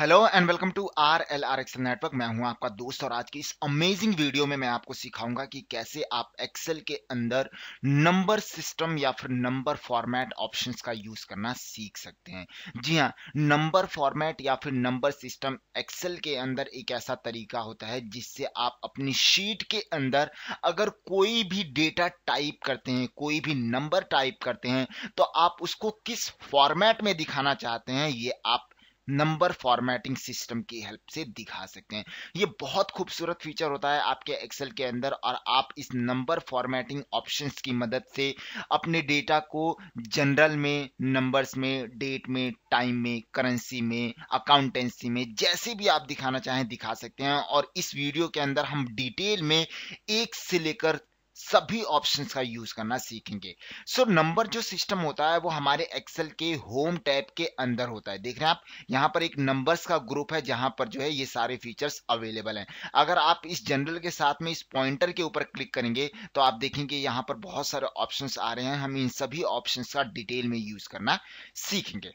Hello and welcome to R L R excel network मैं हूँ आपका दोस्त और आज की इस अमेजिंग वीडियो में मैं आपको सिखाऊँगा कि कैसे आप एक्सेल के अंदर नंबर सिस्टम या फिर नंबर फॉर्मेट ऑप्शंस का यूज़ करना सीख सकते हैं। जी हाँ नंबर फॉर्मेट या फिर नंबर सिस्टम एक्सेल के अंदर एक ऐसा तरीका होता है जिससे आप अपनी शीट के अंदर अगर कोई भी डेटा टाइप करते हैं, कोई भी नंबर टाइप करते हैं तो आप उसको किस फॉर्मेट में दिखाना चाहते हैं, ये आप नंबर फॉर्मेटिंग सिस्टम की हेल्प से दिखा सकते हैं। ये बहुत खूबसूरत फीचर होता है आपके एक्सेल के अंदर और आप इस नंबर फॉर्मेटिंग ऑप्शंस की मदद से अपने डेटा को जनरल में, नंबर्स में, डेट में, टाइम में, करेंसी में, अकाउंटेंसी में जैसे भी आप दिखाना चाहें दिखा सकते हैं। और इस वीडियो के अंदर हम डिटेल में एक से लेकर सभी ऑप्शंस का यूज़ करना सीखेंगे। सो नंबर जो सिस्टम होता है, वो हमारे एक्सेल के होम टैब के अंदर होता है। देख रहे हैं आप, यहाँ पर एक नंबर्स का ग्रुप है, जहाँ पर जो है ये सारे फीचर्स अवेलेबल हैं। अगर आप इस जनरल के साथ में इस पॉइंटर के ऊपर क्लिक करेंगे तो आप देखेंगे यहाँ पर बहुत सारे ऑप्शन आ रहे हैं। हम इन सभी ऑप्शन का डिटेल में यूज़ करना सीखेंगे।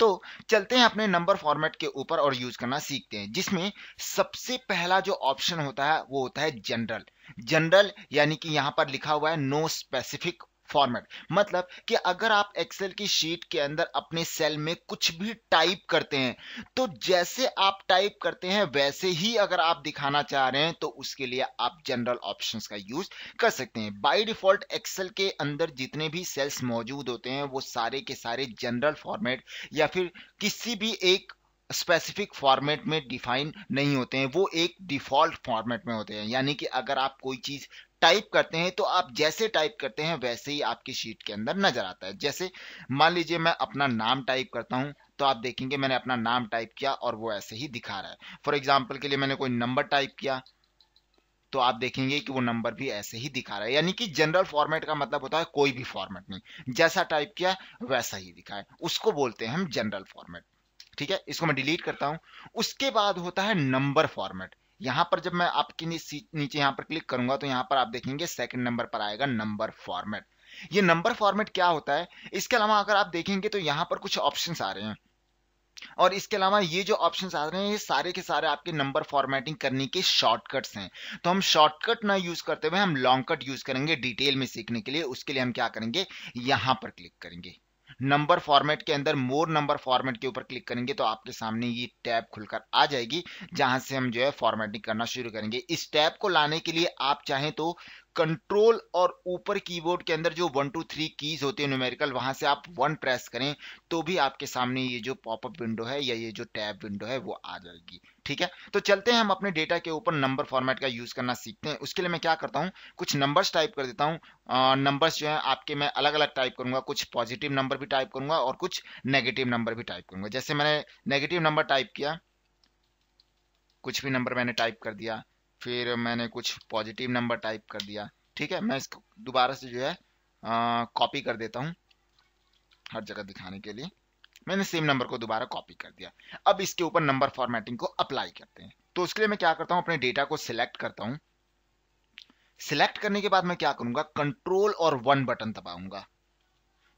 तो चलते हैं अपने नंबर फॉर्मेट के ऊपर और यूज़ करना सीखते हैं, जिसमें सबसे पहला जो ऑप्शन होता है, वो होता है जनरल जनरल यानी कि यहाँ पर लिखा हुआ है नो स्पेसिफिक फॉर्मेट मतलब कि अगर आप एक्सेल की शीट के अंदर अपने सेल में कुछ भी टाइप करते हैं तो जैसे आप टाइप करते हैं, वैसे ही अगर आप दिखाना चाह रहे हैं तो उसके लिए आप जनरल ऑप्शंस का यूज़ कर सकते हैं। बाय डिफ़ॉल्ट एक्सेल के अंदर जितने भी सेल्स मौजूद होते हैं, वो सारे के सारे जनरल फॉर्मेट या फिर किसी भी एक स्पेसिफिक फॉर्मेट में डिफाइन नहीं होते हैं। वो एक डिफ़ॉल्ट फॉर्मेट में होते हैं। यानी कि अगर आप कोई चीज़ टाइप करते हैं तो आप जैसे टाइप करते हैं, वैसे ही आपकी शीट के अंदर नज़र आता है। जैसे मान लीजिए मैं अपना नाम टाइप करता हूँ तो आप देखेंगे मैंने अपना नाम टाइप किया और वो ऐसे ही दिखा रहा है। फॉर एग्ज़ाम्पल के लिए मैंने कोई नंबर टाइप किया तो आप देखेंगे कि वो नंबर भी ऐसे ही दिखा रहा है। यानी कि जनरल फॉर्मेट का मतलब होता है कोई भी फॉर्मेट नहीं। जैसा टाइप किया, वैसा ही दिखाए उसको बोलते हैं हम जनरल फॉर्मेट ठीक है, इसको मैं डिलीट करता हूँ। उसके बाद होता है नंबर फॉर्मेट यहाँ पर जब मैं आपके नीचे यहाँ पर क्लिक करूँगा तो यहाँ पर आप देखेंगे सेकंड नंबर पर आएगा नंबर फॉर्मेट ये नंबर फॉर्मेट क्या होता है? इसके अलावा अगर आप देखेंगे तो यहाँ पर कुछ ऑप्शन आ रहे हैं। और इसके अलावा ये जो ऑप्शंस आ रहे हैं, ये सारे के सारे आपके नंबर फॉर्मेटिंग करने के शॉर्टकट्स हैं। तो हम शॉर्टकट ना यूज़ करते हुए हम लॉन्ग कट यूज़ करेंगे डिटेल में सीखने के लिए। उसके लिए हम क्या करेंगे? यहाँ पर क्लिक करेंगे। नंबर फॉर्मेट के अंदर मोर नंबर फॉर्मेट के ऊपर क्लिक करेंगे तो आपके सामने ये टैब खुलकर आ जाएगी, जहाँ से हम जो है फॉर्मेटिंग करना शुरू करेंगे। इस टैब को लाने के लिए आप चाहें तो कंट्रोल और ऊपर कीबोर्ड के अंदर जो वन टू थ्री कीज होती है न्यूमेरिकल वहाँ से आप वन प्रेस करें तो भी आपके सामने ये जो पॉपअप विंडो है या ये जो टैब विंडो है वो आ जाएगी। ठीक है? तो चलते हैं हम अपने डेटा के ऊपर नंबर फॉर्मेट का यूज़ करना सीखते हैं। उसके लिए मैं क्या करता हूँ, कुछ नंबर्स टाइप कर देता हूँ। नंबर्स जो है आपके मैं अलग अलग टाइप करूँगा, कुछ पॉजिटिव नंबर भी टाइप करूँगा और कुछ नेगेटिव नंबर भी टाइप करूँगा। जैसे मैंने नेगेटिव नंबर टाइप किया, कुछ भी नंबर मैंने टाइप कर दिया फिर मैंने कुछ पॉजिटिव नंबर टाइप कर दिया। ठीक है, मैं इसको दोबारा से जो है कॉपी कर देता हूँ हर जगह दिखाने के लिए। मैंने सेम नंबर को दोबारा कॉपी कर दिया। अब इसके ऊपर नंबर फॉर्मेटिंग को अप्लाई करते हैं। तो उसके लिए मैं क्या करता हूँ, अपने डेटा को सिलेक्ट करता हूँ। सिलेक्ट करने के बाद मैं क्या करूँगा कंट्रोल और वन बटन दबाऊँगा।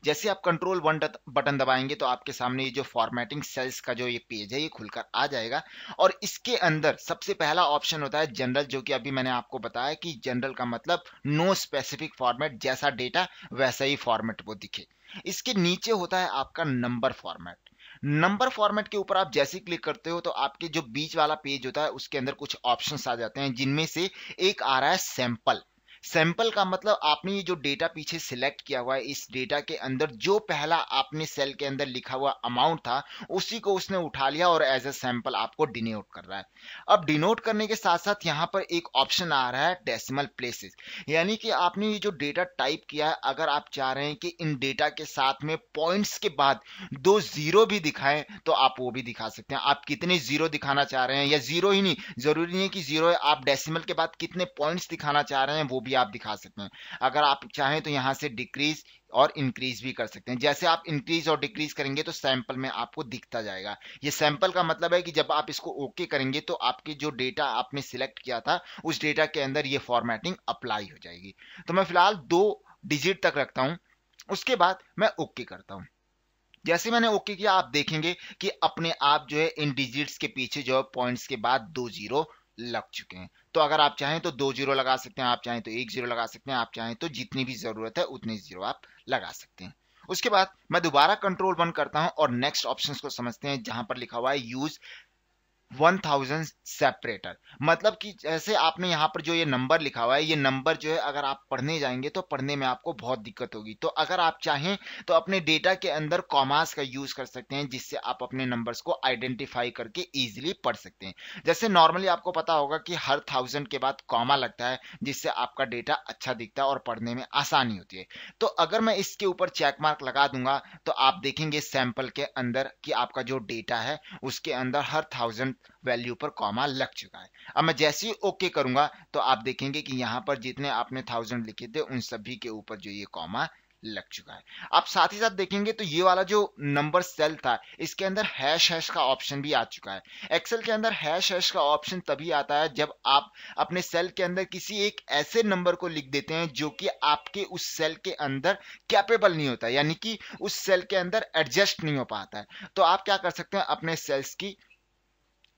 जैसे आप कंट्रोल वन बटन दबाएँगे तो आपके सामने ये जो फॉर्मेटिंग सेल्स का जो ये पेज है, ये खुलकर आ जाएगा। और इसके अंदर सबसे पहला ऑप्शन होता है जनरल जो कि अभी मैंने आपको बताया कि जनरल का मतलब नो स्पेसिफिक फॉर्मेट जैसा डेटा वैसा ही फॉर्मेट वो दिखे। इसके नीचे होता है आपका नंबर फॉर्मेट नंबर फॉर्मेट के ऊपर आप जैसे क्लिक करते हो तो आपके जो बीच वाला पेज होता है, उसके अंदर कुछ ऑप्शंस आ जाते हैं, जिनमें से एक आ रहा है सैंपल सैंपल का मतलब आपने ये जो डेटा पीछे सिलेक्ट किया हुआ है, इस डेटा के अंदर जो पहला आपने सेल के अंदर लिखा हुआ अमाउंट था, उसी को उसने उठा लिया और एज ए सैंपल आपको डिनोट कर रहा है। अब डिनोट करने के साथ साथ यहाँ पर एक ऑप्शन आ रहा है डेसिमल प्लेसेस यानी कि आपने ये जो डेटा टाइप किया है, अगर आप चाह रहे हैं कि इन डेटा के साथ में पॉइंट्स के बाद दो ज़ीरो भी दिखाएँ तो आप वो भी दिखा सकते हैं। आप कितने ज़ीरो दिखाना चाह रहे हैं या ज़ीरो ही नहीं, ज़रूरी नहीं है कि ज़ीरो है, आप डेसिमल के बाद कितने पॉइंट्स दिखाना चाह रहे हैं, वो भी भी आप दिखा सकते हैं। अगर आप चाहें तो यहाँ से डिक्रीज और इंक्रीज भी कर सकते हैं। जैसे आप इंक्रीज और डिक्रीज करेंगे तो सैंपल में आपको दिखता जाएगा। ये सैंपल का मतलब है कि जब आप इसको ओके करेंगे तो आपके जो डेटा आपने सिलेक्ट किया था, उस डेटा के अंदर ये फॉर्मेटिंग अप्लाई हो जाएगी। तो मैं फ़िलहाल दो डिजिट तक रखता हूँ। उसके बाद मैं ओके करता हूँ। जैसे मैंने ओके किया, आप देखेंगे कि अपने आप जो है इन डिजिट्स के पीछे जो है पॉइंट्स के बाद दो ज़ीरो लग चुके हैं। तो अगर आप चाहें तो दो ज़ीरो लगा सकते हैं, आप चाहें तो एक ज़ीरो लगा सकते हैं, आप चाहें तो जितनी भी ज़रूरत है उतनी ज़ीरो आप लगा सकते हैं। उसके बाद मैं दोबारा कंट्रोल वन करता हूँ और नेक्स्ट ऑप्शंस को समझते हैं, जहाँ पर लिखा हुआ है यूज़ 1000 सेपरेटर मतलब कि जैसे आपने यहाँ पर जो ये नंबर लिखा हुआ है, ये नंबर जो है, अगर आप पढ़ने जाएँगे तो पढ़ने में आपको बहुत दिक्कत होगी। तो अगर आप चाहें तो अपने डेटा के अंदर कॉमास का यूज़ कर सकते हैं, जिससे आप अपने नंबर्स को आइडेंटिफाई करके इजीली पढ़ सकते हैं। जैसे नॉर्मली आपको पता होगा कि हर थाउज़ेंड के बाद कॉमा लगता है, जिससे आपका डेटा अच्छा दिखता है और पढ़ने में आसानी होती है। तो अगर मैं इसके ऊपर चेक मार्क लगा दूँगा तो आप देखेंगे सैंपल के अंदर कि आपका जो डेटा है, उसके अंदर हर थाउज़ेंड वैल्यू पर कॉमा लग चुका है। अब मैं जैसे ही ओके करूँगा तो आप देखेंगे कि यहाँ पर जितने आपने थाउज़ेंड लिखे थे, उन सभी के ऊपर जो ये कॉमा लग चुका है। आप साथ ही साथ देखेंगे तो ये वाला जो नंबर सेल था, इसके अंदर हैश हैश का ऑप्शन भी आ चुका है। एक्सेल के अंदर हैश हैश का ऑप्शन तभी आता है जब आप अपने सेल के अंदर किसी एक ऐसे नंबर को लिख देते हैं जो कि आपके उस सेल के अंदर कैपेबल नहीं होता, यानी कि उस सेल के अंदर एडजस्ट नहीं हो पाता है। तो आप क्या कर सकते हैं, अपने सेल्स की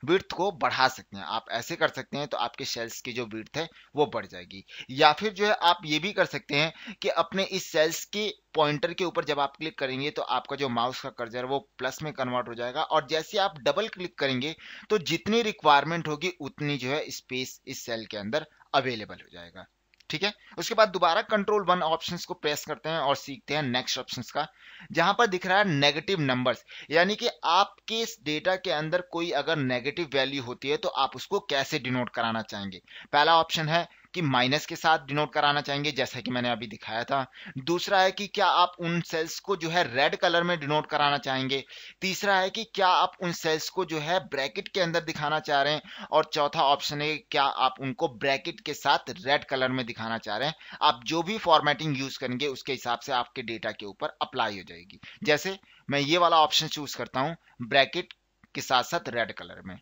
विर्थ को बढ़ा सकते हैं। आप ऐसे कर सकते हैं तो आपके सेल्स की जो विर्थ है, वो बढ़ जाएगी। या फिर जो है, आप ये भी कर सकते हैं कि अपने इस सेल्स के पॉइंटर के ऊपर जब आप क्लिक करेंगे तो आपका जो माउस का कर्जर वो प्लस में कन्वर्ट हो जाएगा। और जैसे आप डबल क्लिक करेंगे तो जितनी रिक्वायरमेंट होगी, उतनी जो है स्पेस इस सेल के अंदर अवेलेबल हो जाएगा। ठीक है? उसके बाद दोबारा कंट्रोल वन ऑप्शन को प्रेस करते हैं और सीखते हैं नेक्स्ट ऑप्शन का, जहाँ पर दिख रहा है नेगेटिव नंबर यानी कि आपके इस डेटा के अंदर कोई अगर नेगेटिव वैल्यू होती है तो आप उसको कैसे डिनोट कराना चाहेंगे? पहला ऑप्शन है कि माइनस के साथ डिनोट कराना चाहेंगे, जैसा कि मैंने अभी दिखाया था। दूसरा है कि क्या आप उन सेल्स को जो है रेड कलर में डिनोट कराना चाहेंगे? तीसरा है कि क्या आप उन सेल्स को जो है ब्रैकेट के अंदर दिखाना चाह रहे हैं? और चौथा ऑप्शन है क्या आप उनको ब्रैकेट के साथ रेड कलर में दिखाना चाह रहे हैं? आप जो भी फॉर्मेटिंग यूज़ करेंगे, उसके हिसाब से आपके डेटा के ऊपर अप्लाई हो जाएगी। जैसे मैं ये वाला ऑप्शन चूज़ करता हूँ ब्रैकेट के साथ साथ रेड कलर में।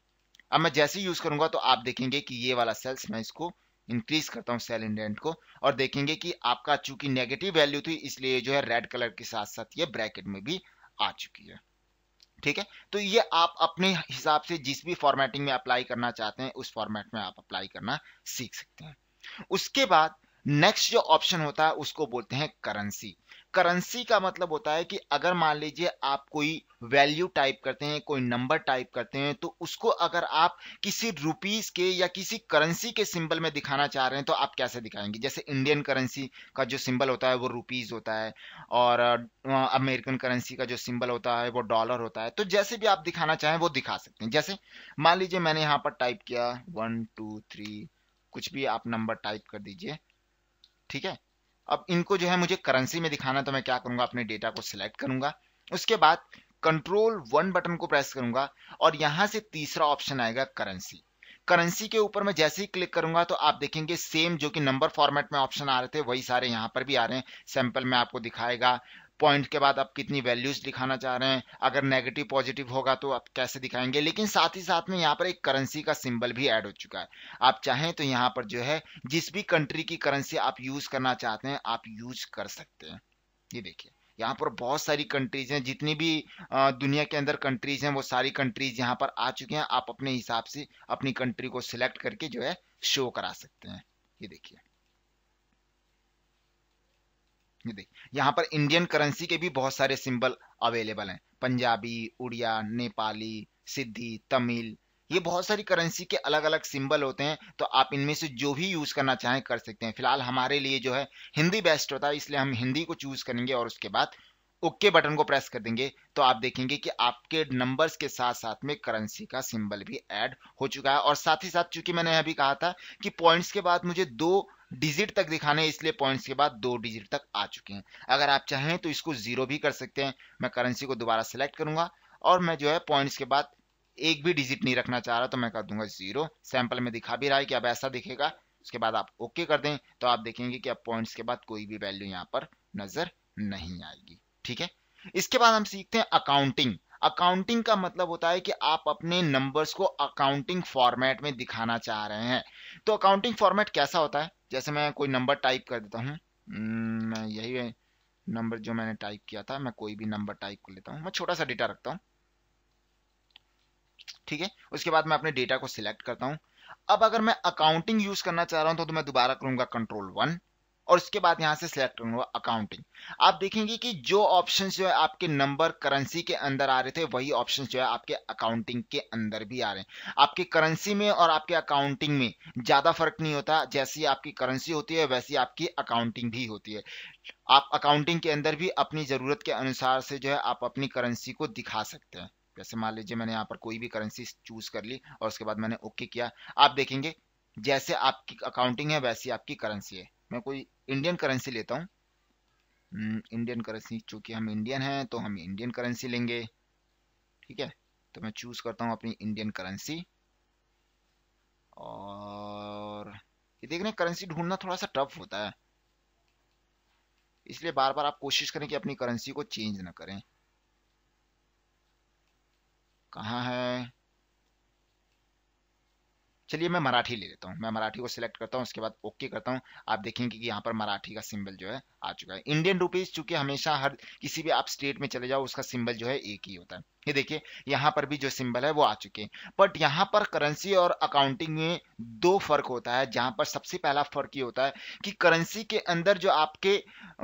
अब मैं जैसे यूज़ करूँगा तो आप देखेंगे कि ये वाला सेल्स मैं इसको इंक्रीज करता हूँ सेल इंडेंट को और देखेंगे कि आपका चूँकि नेगेटिव वैल्यू थी, इसलिए जो है रेड कलर के साथ साथ ये ब्रैकेट में भी आ चुकी है। ठीक है? तो ये आप अपने हिसाब से जिस भी फॉर्मेटिंग में अप्लाई करना चाहते हैं, उस फॉर्मेट में आप अप्लाई करना सीख सकते हैं। उसके बाद नेक्स्ट जो ऑप्शन होता है, उसको बोलते हैं करेंसी करेंसी का मतलब होता है कि अगर मान लीजिए आप कोई वैल्यू टाइप करते हैं, कोई नंबर टाइप करते हैं तो उसको अगर आप किसी रुपीस के या किसी करेंसी के सिंबल में दिखाना चाह रहे हैं तो आप कैसे दिखाएँगे? जैसे इंडियन करेंसी का जो सिंबल होता है, वो रुपीज़ होता है, और अमेरिकन करेंसी का जो सिंबल होता है, वो डॉलर होता है. तो जैसे भी आप दिखाना चाहें, वो दिखा सकते हैं. जैसे, मान लीजिए मैंने यहाँ पर टाइप किया वन टू थ्री कुछ भी आप नंबर टाइप कर दीजिए. ठीक है? अब इनको जो है मुझे करेंसी में दिखाना तो मैं क्या करूँगा? अपने डेटा को सिलेक्ट करूँगा। उसके बाद कंट्रोल वन बटन को प्रेस करूँगा और यहाँ से तीसरा ऑप्शन आएगा करेंसी करेंसी के ऊपर मैं जैसे ही क्लिक करूँगा तो आप देखेंगे सेम जो कि नंबर फॉर्मेट में ऑप्शन आ रहे थे, वही सारे यहाँ पर भी आ रहे हैं। सैंपल में आपको दिखाएगा। पॉइंट के बाद आप कितनी वैल्यूज़ दिखाना चाह रहे हैं? अगर नेगेटिव पॉजिटिव होगा तो आप कैसे दिखाएँगे? लेकिन साथ ही साथ में यहाँ पर एक करेंसी का सिंबल भी ऐड हो चुका है। आप चाहें तो यहाँ पर जो है, जिस भी कंट्री की करेंसी आप यूज़ करना चाहते हैं, आप यूज़ कर सकते हैं। ये देखिए, यहाँ पर बहुत सारी कंट्रीज़ हैं, जितनी भी दुनिया के अंदर कंट्रीज़ हैं, वो सारी कंट्रीज़ यहाँ पर आ चुके हैं। आप अपने हिसाब से अपनी कंट्री को सिलेक्ट करके जो है शो करा सकते हैं। ये देखिए। ये देखिए यहाँ पर इंडियन करेंसी के भी बहुत सारे सिंबल अवेलेबल हैं। पंजाबी, उड़िया, नेपाली, सिद्धि, तमिल, ये बहुत सारी करेंसी के अलग अलग सिंबल होते हैं तो आप इनमें से जो भी यूज़ करना चाहें कर सकते हैं। फ़िलहाल हमारे लिए जो है, हिंदी बेस्ट होता है, इसलिए हम हिंदी को चूज़ करेंगे और उसके बाद ओके okay बटन को प्रेस कर देंगे तो आप देखेंगे कि आपके नंबर्स के साथ साथ में करेंसी का सिंबल भी ऐड हो चुका है। और साथ ही साथ, चूँकि मैंने अभी कहा था कि पॉइंट्स के बाद मुझे दो डिजिट तक दिखाने, इसलिए पॉइंट्स के बाद दो डिजिट तक आ चुके हैं। अगर आप चाहें तो इसको ज़ीरो भी कर सकते हैं। मैं करेंसी को दोबारा सेलेक्ट करूँगा और मैं जो है पॉइंट्स के बाद एक भी डिजिट नहीं रखना चाह रहा तो मैं कर दूँगा ज़ीरो सैंपल में दिखा भी रहा है कि अब ऐसा दिखेगा, उसके बाद आप ओके कर दें तो आप देखेंगे कि अब पॉइंट्स के बाद कोई भी वैल्यू यहाँ पर नज़र नहीं आएगी। ठीक है? इसके बाद हम सीखते हैं अकाउंटिंग अकाउंटिंग का मतलब होता है कि आप अपने नंबर्स को अकाउंटिंग फॉर्मेट में दिखाना चाह रहे हैं। तो अकाउंटिंग फॉर्मेट कैसा होता है? जैसे मैं कोई नंबर टाइप कर देता हूँ हम्म, मैं यही नंबर जो मैंने टाइप किया था मैं कोई भी नंबर टाइप कर लेता हूँ। मैं छोटा सा डेटा रखता हूँ। ठीक है? उसके बाद मैं अपने डेटा को सिलेक्ट करता हूँ। अब अगर मैं अकाउंटिंग यूज़ करना चाह रहा हूँ तो, तो मैं दोबारा करूँगा कंट्रोल वन और उसके बाद यहाँ से सिलेक्ट करूँगा अकाउंटिंग आप देखेंगे कि जो ऑप्शन जो है आपके नंबर करेंसी के अंदर आ रहे थे, वही ऑप्शन जो है आपके अकाउंटिंग के अंदर भी आ रहे हैं। आपके करेंसी में और आपके अकाउंटिंग में ज़्यादा फ़र्क नहीं होता। जैसी आपकी करेंसी होती है, वैसी आपकी अकाउंटिंग भी होती है। आप अकाउंटिंग के अंदर भी अपनी ज़रूरत के अनुसार से जो है आप अपनी करेंसी को दिखा सकते हैं। जैसे मान लीजिए मैंने यहाँ पर कोई भी करेंसी चूज़ कर ली और उसके बाद मैंने ओके किया। आप देखेंगे, जैसे आपकी अकाउंटिंग है, वैसी आपकी करेंसी है। मैं कोई इंडियन करेंसी लेता हूँ। इंडियन करेंसी चूँकि हम इंडियन हैं तो हम इंडियन करेंसी लेंगे। ठीक है? तो मैं चूज़ करता हूँ अपनी इंडियन करेंसी और ये देखने करेंसी ढूंढना थोड़ा सा टफ होता है। इसलिए बार बार आप कोशिश करें कि अपनी करेंसी को चेंज ना करें। कहाँ है? चलिए मैं मराठी ले लेता हूँ। मैं मराठी को सिलेक्ट करता हूँ, उसके बाद ओके करता हूँ। आप देखेंगे कि यहाँ पर मराठी का सिंबल जो है आ चुका है। इंडियन रुपीज़ चूँकि हमेशा हर किसी भी आप स्टेट में चले जाओ, उसका सिंबल जो है एक ही होता है। ये देखिए, यहाँ पर भी जो सिंबल है वो आ चुके हैं। बट यहाँ पर करेंसी और अकाउंटिंग में दो फ़र्क होता है, जहाँ पर सबसे पहला फ़र्क ये होता है कि करेंसी के अंदर जो आपके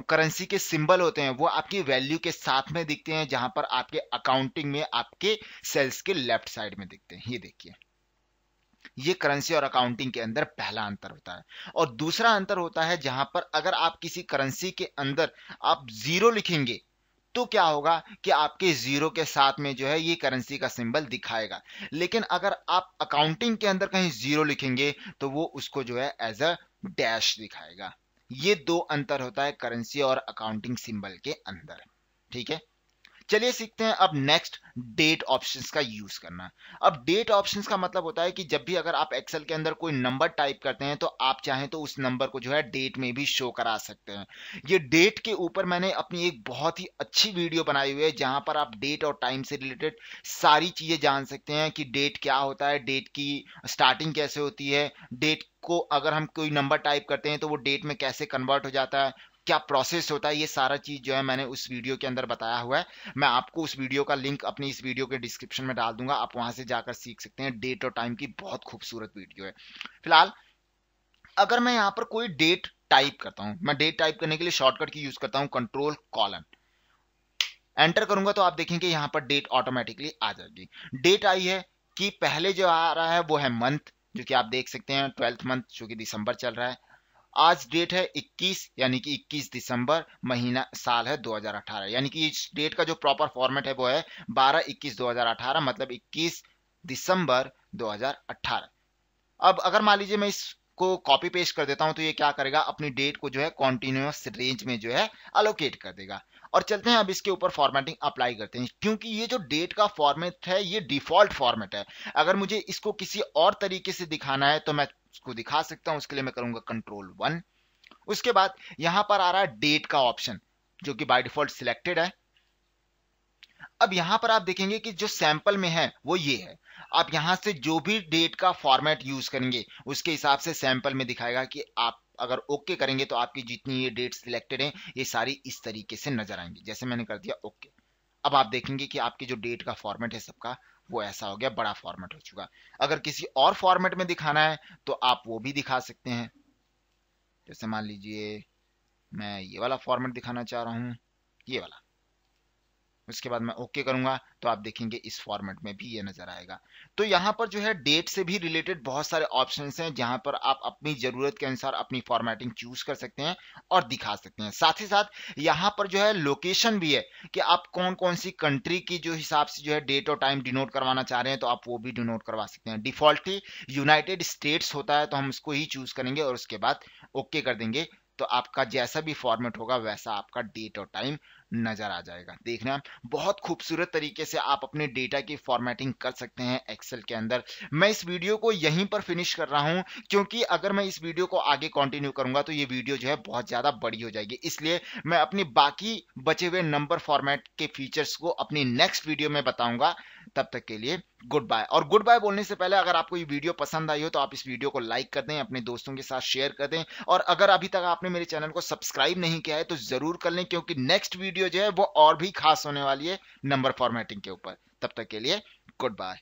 करेंसी के सिंबल होते हैं, वो आपकी वैल्यू के साथ में दिखते हैं, जहाँ पर आपके अकाउंटिंग में आपके सेल्स के लेफ़्ट साइड में दिखते हैं। ये देखिए। ये करेंसी और अकाउंटिंग के अंदर पहला अंतर होता है। और दूसरा अंतर होता है जहाँ पर अगर आप किसी करेंसी के अंदर आप ज़ीरो लिखेंगे तो क्या होगा कि आपके ज़ीरो के साथ में जो है ये करेंसी का सिंबल दिखाएगा। लेकिन अगर आप अकाउंटिंग के अंदर कहीं ज़ीरो लिखेंगे तो वो उसको जो है एज अ डैश दिखाएगा। ये दो अंतर होता है करेंसी और अकाउंटिंग सिंबल के अंदर। ठीक है? चलिए सीखते हैं अब नेक्स्ट डेट ऑप्शंस का यूज़ करना। अब डेट ऑप्शंस का मतलब होता है कि जब भी अगर आप एक्सेल के अंदर कोई नंबर टाइप करते हैं तो आप चाहें तो उस नंबर को जो है डेट में भी शो करा सकते हैं। ये डेट के ऊपर मैंने अपनी एक बहुत ही अच्छी वीडियो बनाई हुई है, जहाँ पर आप डेट और टाइम से रिलेटेड सारी चीज़ें जान सकते हैं कि डेट क्या होता है डेट की स्टार्टिंग कैसे होती है डेट को अगर हम कोई नंबर टाइप करते हैं तो वो डेट में कैसे कन्वर्ट हो जाता है क्या प्रोसेस होता है, ये सारा चीज़ जो है मैंने उस वीडियो के अंदर बताया हुआ है। मैं आपको उस वीडियो का लिंक अपनी इस वीडियो के डिस्क्रिप्शन में डाल दूँगा, आप वहाँ से जाकर सीख सकते हैं। डेट और टाइम की बहुत खूबसूरत वीडियो है। फ़िलहाल, अगर मैं यहाँ पर कोई डेट टाइप करता हूँ, मैं डेट टाइप करने के लिए शॉर्टकट की यूज़ करता हूँ कंट्रोल कॉलन एंटर करूँगा तो आप देखेंगे यहाँ पर डेट ऑटोमेटिकली आ जाएगी। डेट आई है कि पहले जो आ रहा है वो है मंथ जो कि आप देख सकते हैं ट्वेल्थ मंथ जो कि दिसंबर चल रहा है। आज डेट है 21 यानी कि 21 दिसंबर महीना साल है 2018 यानी कि इस डेट का जो प्रॉपर फॉर्मेट है वो है 12 21 2018 मतलब 21 दिसंबर 2018 अब अगर मान लीजिए मैं इसको कॉपी पेस्ट कर देता हूँ तो ये क्या करेगा? अपनी डेट को जो है कॉन्टिन्यूस रेंज में जो है अलोकेट कर देगा। और चलते हैं अब इसके ऊपर फॉर्मेटिंग अप्लाई करते हैं। क्योंकि ये जो डेट का फॉर्मेट है, ये डिफ़ॉल्ट फॉर्मेट है। अगर मुझे इसको किसी और तरीके से दिखाना है तो मैं उसको दिखा सकता हूँ, उसके लिए मैं करूँगा कंट्रोल वन उसके बाद यहाँ पर आ रहा है डेट का ऑप्शन जो कि बाय डिफ़ॉल्ट सिलेक्टेड है। अब यहाँ पर आप देखेंगे कि जो सैंपल में है, वो ये है। आप यहाँ से जो भी डेट का फॉर्मेट यूज़ करेंगे, उसके हिसाब से सैंपल में दिखाएगा कि आप अगर ओके okay करेंगे तो आपकी जितनी ये डेट सिलेक्टेड है, ये सारी इस तरीके से नज़र आएँगी। जैसे मैंने कर दिया ओके okay. अब आप देखेंगे कि आपके जो डेट का फॉर्मेट है सबका वो ऐसा हो गया, बड़ा फॉर्मेट हो चुका। अगर किसी और फॉर्मेट में दिखाना है तो आप वो भी दिखा सकते हैं। जैसे मान लीजिए, मैं ये वाला फॉर्मेट दिखाना चाह रहा हूँ, ये वाला। उसके बाद मैं ओके करूँगा तो आप देखेंगे इस फॉर्मेट में भी ये नज़र आएगा। तो यहाँ पर जो है डेट से भी रिलेटेड बहुत सारे ऑप्शन हैं, जहाँ पर आप अपनी ज़रूरत के अनुसार अपनी फॉर्मेटिंग चूज़ कर सकते हैं और दिखा सकते हैं। साथ ही साथ, यहाँ पर जो है लोकेशन भी है कि आप कौन कौन सी कंट्री की जो हिसाब से जो है डेट और टाइम डिनोट करवाना चाह रहे हैं तो आप वो भी डिनोट करवा सकते हैं। डिफॉल्टली यूनाइटेड स्टेट्स होता है तो हम उसको ही चूज़ करेंगे और उसके बाद ओके कर देंगे। तो आपका जैसा भी फॉर्मेट होगा, वैसा आपका डेट और टाइम नज़र आ जाएगा। देखना, बहुत खूबसूरत तरीके से आप अपने डेटा की फॉर्मेटिंग कर सकते हैं एक्सेल के अंदर। मैं इस वीडियो को यहीं पर फिनिश कर रहा हूँ, क्योंकि अगर मैं इस वीडियो को आगे कंटिन्यू करूँगा तो ये वीडियो जो है बहुत ज़्यादा बड़ी हो जाएगी। इसलिए मैं अपनी बाकी बचे हुए नंबर फॉर्मेट के फीचर्स को अपनी नेक्स्ट वीडियो में बताऊँगा। तब तक के लिए गुड बाय और गुड बाय बोलने से पहले अगर आपको ये वीडियो पसंद आई हो तो आप इस वीडियो को लाइक कर दें, अपने दोस्तों के साथ शेयर कर दें। और अगर अभी तक आपने मेरे चैनल को सब्सक्राइब नहीं किया है तो ज़रूर कर लें, क्योंकि नेक्स्ट वीडियो जो है वो और भी खास होने वाली है नंबर फॉर्मेटिंग के ऊपर। तब तक के लिए, गुड बाय।